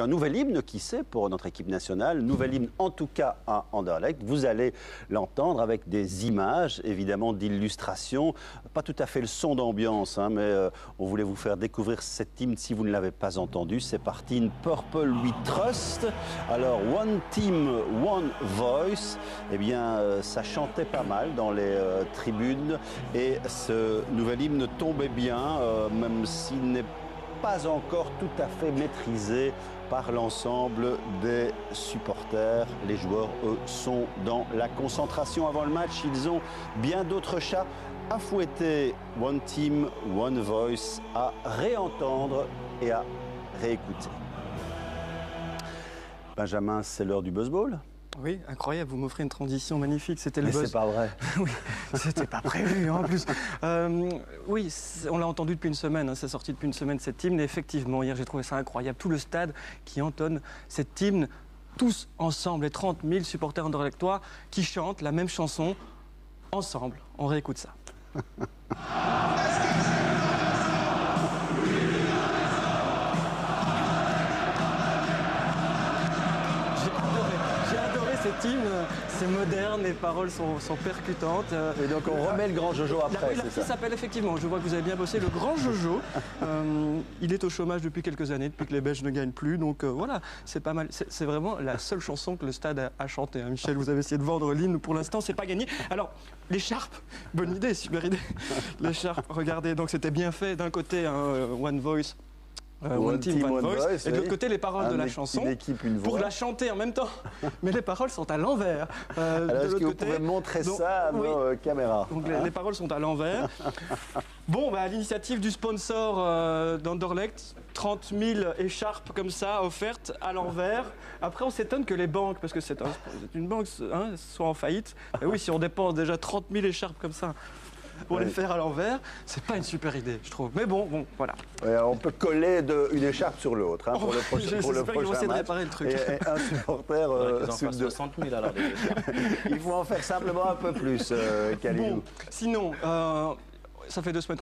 Un nouvel hymne, qui sait, pour notre équipe nationale, nouvel hymne en tout cas à Anderlecht. Vous allez l'entendre avec des images, évidemment, d'illustration. Pas tout à fait le son d'ambiance, hein, mais euh, on voulait vous faire découvrir cet hymne si vous ne l'avez pas entendu. C'est parti, in Purple We Trust. Alors, One Team, One Voice, eh bien, euh, ça chantait pas mal dans les euh, tribunes et ce nouvel hymne tombait bien, même s'il n'est pas encore tout à fait maîtrisé par l'ensemble des supporters. Les joueurs, eux, sont dans la concentration avant le match. Ils ont bien d'autres chats à fouetter. One Team, One Voice, à réentendre et à réécouter. Benjamin, c'est l'heure du buzzball Oui, incroyable, vous m'offrez une transition magnifique, c'était le Mais c'est pas vrai. oui, c'était pas prévu en plus. Euh, oui, on l'a entendu depuis une semaine, hein, c'est sorti depuis une semaine cette hymne. Et effectivement, hier j'ai trouvé ça incroyable. Tout le stade qui entonne cette hymne, tous ensemble, les 30 000 supporters anderlechtois qui chantent la même chanson ensemble. On réécoute ça. hymne, c'est moderne, les paroles sont, sont percutantes. euh, Et donc on remet le grand Jojo après, oui, c'est ça s'appelle effectivement, je vois que vous avez bien bossé, le grand Jojo. Euh, il est au chômage depuis quelques années, depuis que les Belges ne gagnent plus. Donc euh, voilà, c'est pas mal. C'est vraiment la seule chanson que le stade a, a chantée. hein. Michel, vous avez essayé de vendre l'hymne. Pour l'instant, c'est pas gagné. Alors, l'écharpe, bonne idée, super idée. L'écharpe, regardez, donc c'était bien fait. D'un côté, hein, euh, One Voice. Euh, One Team, One Voice, et de l'autre côté les paroles de la chanson une équipe, une pour la chanter en même temps. Mais les paroles sont à l'envers. Euh, Alors est-ce que vous côté, pouvez montrer donc, ça à oui. nos euh, caméras donc les, les paroles sont à l'envers. Bon, bah, à l'initiative du sponsor euh, d'Anderlecht, 30 000 écharpes comme ça offertes à l'envers. Après, on s'étonne que les banques, parce que c'est un- c'est une banque, hein, soit en faillite. Mais oui, si on dépense déjà 30 000 écharpes comme ça pour les faire à l'envers, c'est pas une super idée, je trouve. Mais bon, bon, voilà. Ouais, on peut coller de- une écharpe sur l'autre hein, pour, le prochain, J'espère pour le prochain essayer de match. réparer le truc. Et, et un supporter euh, deux. 60 000 alors. Il faut en faire simplement un peu plus, euh, Kalilou. Bon, sinon, euh, ça fait deux semaines